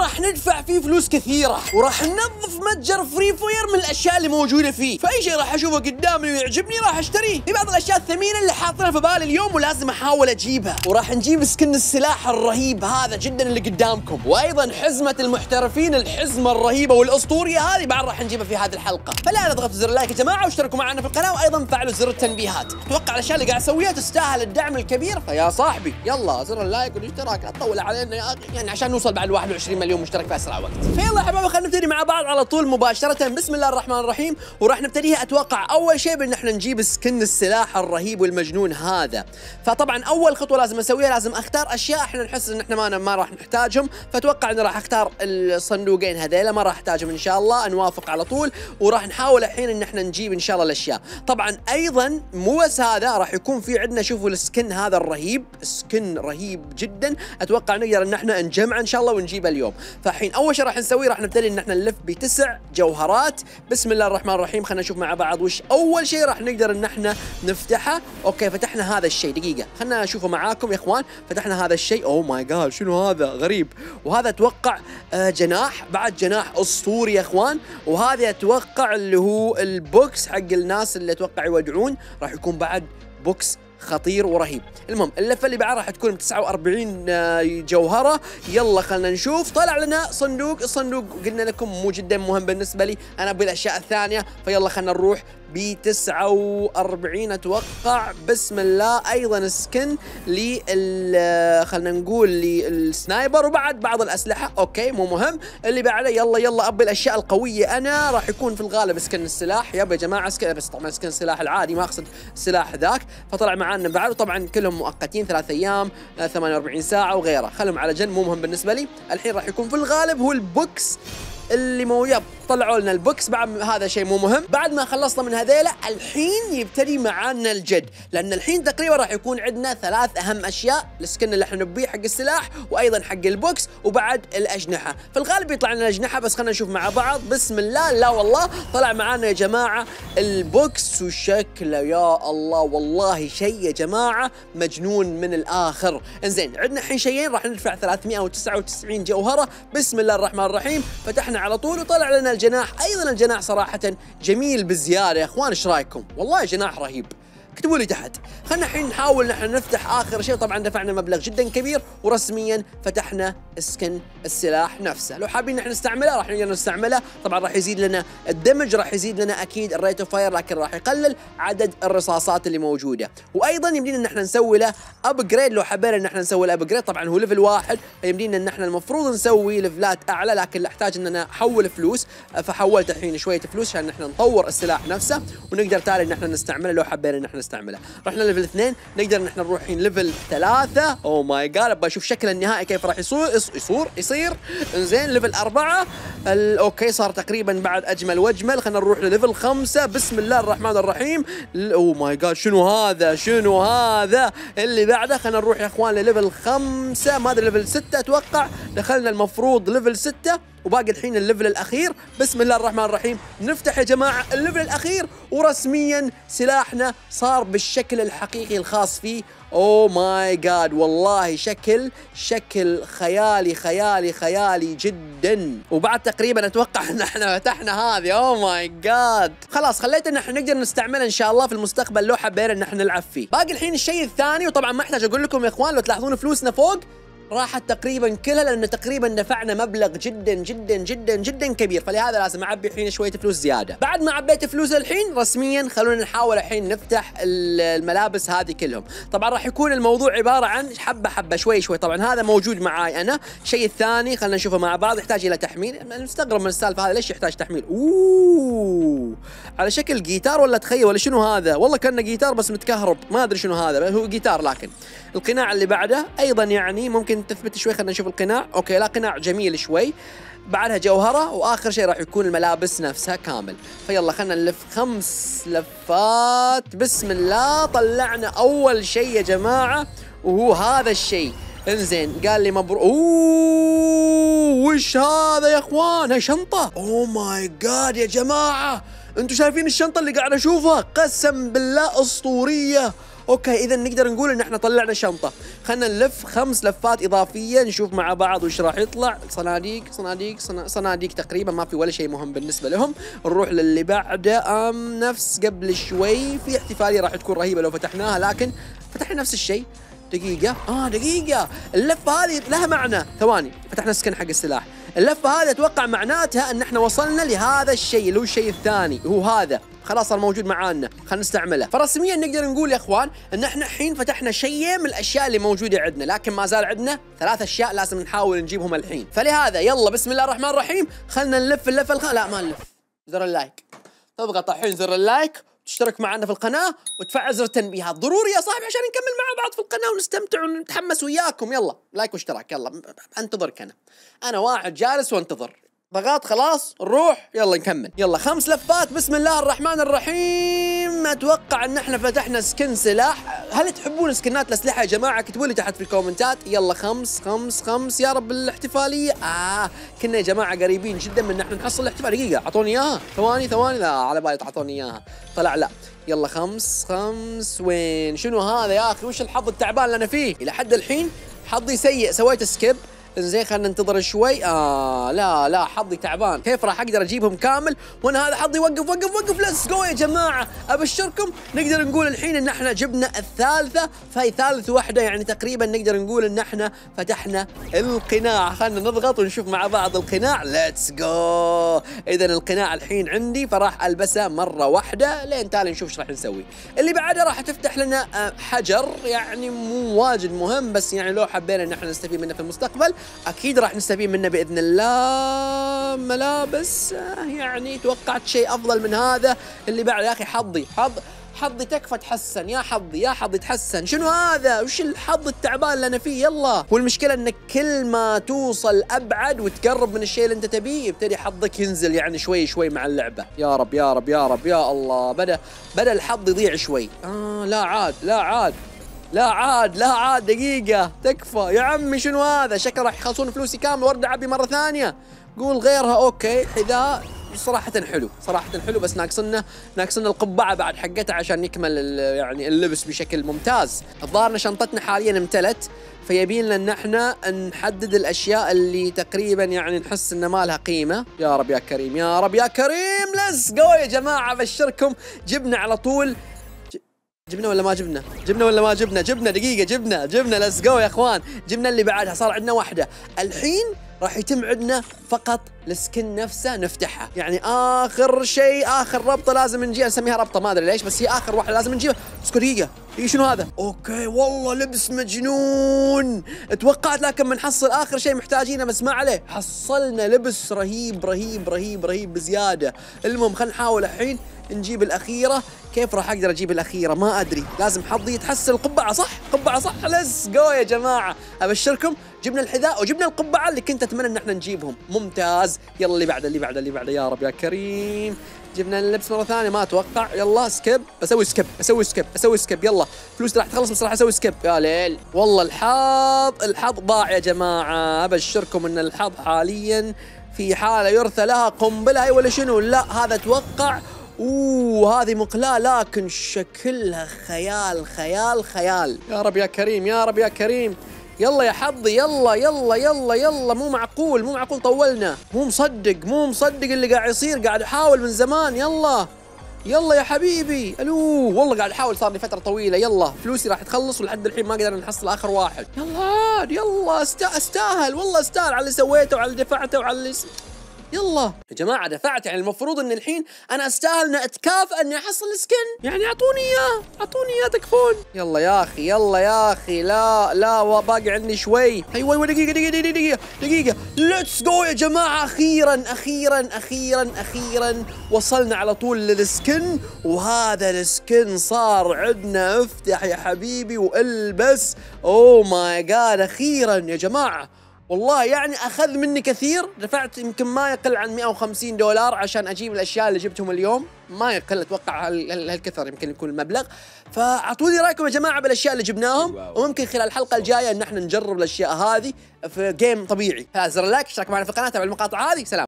راح ندفع فيه فلوس كثيرة. وراح ننظف متجر فري فاير من الأشياء اللي موجودة فيه. فأي شيء راح أشوفه قدامي ويعجبني راح أشتريه. في بعض الأشياء الثمينة اللي حاطينها في بالي اليوم ولازم أحاول أجيبها. وراح نجيب skin السلاح الرهيب هذا جدا اللي قدامكم. وأيضا حزمة المحترفين الحزمة الرهيبة والأسطورية هذه. بعد راح نجيبها في هذه الحلقة. فلا تضغطوا زر ال like يا جماعة واشتركوا معنا في القناة وأيضا فعلوا زر التنبيهات. أتوقع الأشياء اللي قاعد أسويها تستاهل الدعم الكبير. فيا صاحبي يلا زر ال like والاشتراك لا تطول علينا يا أخي يعني عشان نوصل بعد 21 مليون. مشترك في أسرع وقت. فيلا حبايبي خلينا نبتدي مع بعض على طول مباشرة. بسم الله الرحمن الرحيم. وراح نبتديها أتوقع أول شيء بأن إحنا نجيب skin السلاح الرهيب والمجنون هذا. فطبعا أول خطوة لازم أسويها لازم أختار أشياء إحنا نحس إن إحنا ما ما راح نحتاجهم. فأتوقع إني راح أختار الصندوقين هذيلا ما راح أحتاجهم إن شاء الله نوافق على طول. وراح نحاول الحين إن إحنا نجيب إن شاء الله الأشياء. طبعا أيضا مو بس هذا راح يكون في عندنا شوفوا السكن هذا الرهيب سكن رهيب جدا. أتوقع نقدر إن إحنا نجمعه إن شاء الله ونجيبه اليوم. فالحين أول شيء راح نسويه راح نبتدي إن إحنا نلف بتسع جوهرات. بسم الله الرحمن الرحيم. خلينا نشوف مع بعض وش أول شيء راح نقدر إن إحنا نفتحه. okay فتحنا هذا الشيء. دقيقة خلينا أشوفه معاكم يا إخوان. فتحنا هذا الشيء. oh my god شنو هذا؟ غريب. وهذا أتوقع آه جناح. بعد جناح أسطوري يا إخوان. وهذا أتوقع اللي هو ال box حق الناس اللي أتوقع يودعون. راح يكون بعد box خطير ورهيب. المهم اللفة اللي بعدها راح تكون ب 49 جوهرة. يلا خلينا نشوف. طلع لنا صندوق. الصندوق قلنا لكم مو جدا مهم بالنسبة لي. أنا أبي الأشياء الثانية فيلا خلينا نروح ب 49 أتوقع. بسم الله. أيضا skin لل خلينا نقول لل sniper وبعد بعض الأسلحة. okay مو مهم. اللي بعده يلا يلا أبي الأشياء القوية أنا. راح يكون في الغالب skin السلاح. yep يا جماعة skin بس طبعا skin السلاح العادي ما أقصد السلاح ذاك. فطلع معانا بعد. وطبعا كلهم مؤقتين ثلاث أيام 48 ساعة وغيره. خلهم على جنب مو مهم بالنسبة لي. الحين راح يكون في الغالب هو ال box اللي مو yep طلعوا لنا ال box. بعد هذا شيء مو مهم. بعد ما خلصنا من هذيلا الحين يبتدي معانا الجد. لأن الحين تقريبا راح يكون عندنا ثلاث أهم أشياء ال skin اللي إحنا نبيه حق السلاح وأيضا حق ال box وبعد الأجنحة. في الغالب يطلع لنا الاجنحه بس خلينا نشوف مع بعض. بسم الله. لا والله. طلع معانا يا جماعة ال box وشكله. يا الله. والله شيء يا جماعة. مجنون من الآخر. إنزين عندنا الحين شيئين. راح ندفع 399 جوهرة. بسم الله الرحمن الرحيم. فتحنا على طول وطلع لنا الجناح. أيضا الجناح صراحة جميل بزياده يا إخوان إيش رأيكم؟ والله جناح رهيب. اكتبوا لي تحت. خلينا الحين نحاول نحن نفتح آخر شيء. طبعا دفعنا مبلغ جدا كبير ورسميا فتحنا skin السلاح نفسه. لو حابين نحن نستعمله راح نقدر نستعمله. طبعا راح يزيد لنا الدمج راح يزيد لنا أكيد ال rate of fire لكن راح يقلل عدد الرصاصات اللي موجودة. وأيضا يمدينا إن إحنا نسوي له upgrade لو حبينا إن إحنا نسوي له upgrade طبعا هو level واحد. فيمدينا إن إحنا المفروض نسوي level ات أعلى لكن احتاج ان أنا احول فلوس. فحولت الحين شوية فلوس عشان إحنا نطور السلاح نفسه ونقدر تالي إن إحنا نستعمله لو حبينا إن إحنا نستعمله. رحنا level اثنين نقدر ان إحنا نروح الحين level ثلاثة. oh my god أبغى أشوف شكل النهائي كيف راح يصير يصير يصير. إنزين level أربعة. okay صار تقريبا بعد أجمل واجمل خلينا نروح ل level خمسة. بسم الله الرحمن الرحيم. oh my god شنو هذا؟ شنو هذا؟ اللي بعده خلينا نروح يا إخوان ل level خمسة. ما أدري level ستة أتوقع. دخلنا المفروض level ستة. وباقي الحين ال level الأخير. بسم الله الرحمن الرحيم. نفتح يا جماعة ال level الأخير. ورسميا سلاحنا صار بالشكل الحقيقي الخاص فيه. oh my god والله شكل شكل خيالي خيالي خيالي جدا. وبعد تقريبا أتوقع إن إحنا فتحنا هذه. oh my god خلاص خليت إن إحنا نقدر نستعمله إن شاء الله في المستقبل لو حبينا إن إحنا نلعب فيه. باقي الحين الشيء الثاني وطبعا ما أحتاج أقول لكم يا إخوان لو تلاحظون فلوسنا فوق. راحت تقريبا كلها لأن تقريبا دفعنا مبلغ جدا جدا جدا جدا كبير. فلهذا لازم أعبي الحين شوية فلوس زيادة. بعد ما عبيت فلوس الحين رسميا خلونا نحاول الحين نفتح الملابس هذه كلهم. طبعا راح يكون الموضوع عبارة عن حبة حبة شوي شوي. طبعا هذا موجود معاي أنا. الشيء الثاني خلينا نشوفه مع بعض يحتاج إلى تحميل. مستغرب من السالفة هذا ليش يحتاج تحميل؟ أوه! على شكل جيتار ولا تخيل؟ ولا شنو هذا؟ والله كأنه جيتار بس متكهرب. ما أدري شنو هذا هو جيتار لكن القناع اللي بعده أيضا يعني ممكن تثبت شوي خلينا نشوف القناع. okay لا قناع جميل شوي. بعدها جوهرة وآخر شيء راح يكون الملابس نفسها كامل. فيلا خلينا نلف خمس لفات. بسم الله طلعنا أول شيء يا جماعة وهو هذا الشيء. انزين قال لي مبروك أوه وش هذا يا أخوان؟ هاي شنطة؟ oh my god يا جماعة أنتم شايفين الشنطة اللي قاعد أشوفها؟ قسم بالله أسطورية. أوكي إذا نقدر نقول إن إحنا طلعنا شنطة. خلينا نلف خمس لفات إضافية نشوف مع بعض وش راح يطلع. صناديق صناديق صنا- صناديق تقريبا ما في ولا شيء مهم بالنسبة لهم. نروح للي بعده. أم نفس قبل شوي في احتفالية راح تكون رهيبة لو فتحناها لكن فتحنا نفس الشيء. دقيقة. آه دقيقة. اللفة هذه لها معنى. ثواني. فتحنا سكن حق السلاح. اللفة هذه أتوقع معناتها إن إحنا وصلنا لهذا الشيء اللي هو الشيء الثاني. هو هذا. خلاص صار موجود معانا خلينا نستعمله. فرسميا نقدر نقول يا إخوان إن إحنا الحين فتحنا شيء من الأشياء اللي موجودة عندنا لكن ما زال عندنا ثلاث أشياء لازم نحاول نجيبهم الحين. فلهذا يلا بسم الله الرحمن الرحيم خلينا نلف اللفه الخ... لا ما نلف. زر ال like. تضغط الحين زر ال like؟ تشترك معنا في القناة وتفعل زر التنبيهات ضروري يا صاحبي عشان نكمل مع بعض في القناة ونستمتع ونتحمس وياكم. يلا like واشتراك. يلا انتظرك أنا. أنا واحد جالس وانتظر. ضغط خلاص نروح يلا نكمل. يلا خمس لفات بسم الله الرحمن الرحيم. أتوقع أن إحنا فتحنا skin سلاح. هل تحبون skin ات الأسلحة يا جماعة؟ اكتبوا لي تحت في ال comment ات. يلا خمس خمس خمس. يا رب الاحتفالية. آه كنا يا جماعة قريبين جدا من إن إحنا نحصل الاحتفال. دقيقة أعطوني إياها. ثواني ثواني. لا على بالي تعطوني إياها. طلع لا. يلا خمس خمس. وين؟ شنو هذا يا أخي؟ وش الحظ التعبان اللي أنا فيه؟ إلى حد الحين حظي سيء. سويت skip. زين خلينا ننتظر شوي. آه لا لا حظي تعبان. كيف راح أقدر أجيبهم كامل؟ وأنا هذا حظي. وقف وقف وقف. let's go يا جماعة. أبشركم. نقدر نقول الحين إن إحنا جبنا الثالثة فهي ثالث واحدة يعني تقريبا نقدر نقول إن إحنا فتحنا القناع. خلينا نضغط ونشوف مع بعض القناع. let's go اذا القناع الحين عندي فراح ألبسه مرة واحدة. لين تالي نشوف إيش راح نسوي. اللي بعده راح تفتح لنا آه، حجر. يعني مو واجد مهم بس يعني لو حبينا إن إحنا نستفيد منه في المستقبل. أكيد راح نستفيد منه بإذن الله. ملابس آه، يعني توقعت شيء أفضل من هذا. اللي بعد يا أخي حظي حظ حظي تكفى تحسن. يا حظي يا حظي تحسن. شنو هذا؟ وش الحظ التعبان اللي أنا فيه؟ يلا. والمشكلة انك كل ما توصل أبعد وتقرب من الشيء اللي أنت تبيه يبتدي حظك ينزل يعني شوي شوي مع اللعبة. يا رب يا رب يا رب يا الله. بدأ بدأ الحظ يضيع شوي. آه لا عاد لا عاد. لا عاد لا عاد دقيقة. تكفى. يا عمي شنو هذا؟ شكل راح يخلصون فلوسي كامل وارجع ابي مرة ثانية. قول غيرها. okay. حذاء صراحة حلو. صراحة حلو بس ناقصنا ناقصنا القبعة بعد حقتها عشان يكمل ال- يعني اللبس بشكل ممتاز. الظاهر شنطتنا حاليا امتلت فيبين لنا إن إحنا نحدد الأشياء اللي تقريبا يعني نحس إن ما لها قيمة. يا رب يا كريم يا رب يا كريم. let's go يا جماعة أبشركم. جبنا على طول جبنا ولا ما جبنا؟ جبنا ولا ما جبنا؟ جبنا دقيقة جبنا جبنا let's go يا اخوان، جبنا اللي بعدها صار عندنا واحدة، الحين راح يتم عندنا فقط السكن نفسه نفتحها، يعني آخر شيء آخر ربطة لازم نجيها نسميها ربطة ما أدري ليش بس هي آخر واحدة لازم نجيبها، اسكت دقيقة، دقيقة شنو هذا؟ okay والله لبس مجنون، توقعت لكن بنحصل آخر شيء محتاجينه بس ما عليه، حصلنا لبس رهيب رهيب رهيب رهيب بزيادة، المهم خلينا نحاول الحين نجيب الأخيرة. كيف راح أقدر أجيب الأخيرة؟ ما أدري. لازم حظي يتحسن. القبعة صح؟ قبعة صح. let's go يا جماعة. أبشركم. جبنا الحذاء وجبنا القبعة اللي كنت أتمنى إن إحنا نجيبهم. ممتاز. يلا اللي بعده اللي بعده اللي بعده. يا رب يا كريم. جبنا اللبس مرة ثانية. ما أتوقع. يلا skip. بسوي skip. أسوي skip. أسوي skip. يلا. فلوس راح تخلص بس راح أسوي skip. يا ليل. والله الحظ الحظ ضاع يا جماعة. أبشركم إن الحظ حاليا في حالة يرثى لها قنبلة. أي ولا شنو لا هذا أتوقع أوه هذه مقلاة لكن شكلها خيال خيال خيال. يا رب يا كريم يا رب يا كريم. يلا يا حظي يلا يلا يلا يلا. مو معقول مو معقول طولنا. مو مصدق مو مصدق اللي قاعد يصير قاعد احاول من زمان. يلا يلا يا حبيبي. ألو والله قاعد احاول صار لي فترة طويلة. يلا فلوسي راح تخلص ولحد الحين ما قدرنا نحصل آخر واحد. يلا يلا استاهل والله استاهل على اللي سويته وعلى اللي دفعته وعلى اللي يلا. يا جماعة دفعت. يعني المفروض إن الحين أنا أستاهل ان اتكافئ إني أحصل سكن. يعني أعطوني إياه أعطوني إياه تكفون. يلا يا أخي يلا يا أخي. لا لا باقي عندي شوي. أيوه أيوه دقيقة دقيقة دقيقة دقيقة دقيقة. let's go يا جماعة. أخيرا أخيرا أخيرا أخيرا وصلنا على طول للسكن. وهذا السكن صار عندنا. افتح يا حبيبي وألبس. oh my god أخيرا يا جماعة. والله يعني أخذ مني كثير. دفعت يمكن ما يقل عن 150 دولار عشان أجيب الأشياء اللي جبتهم اليوم. ما يقل أتوقع هال- هال- هالكثر يمكن يكون المبلغ فأعطوني رأيكم يا جماعة بالأشياء اللي جبناهم. وممكن خلال الحلقة الجاية إن إحنا نجرب الأشياء هذه في game طبيعي. زر ال like اشترك معنا في القناة تابع المقاطع هذه. سلام.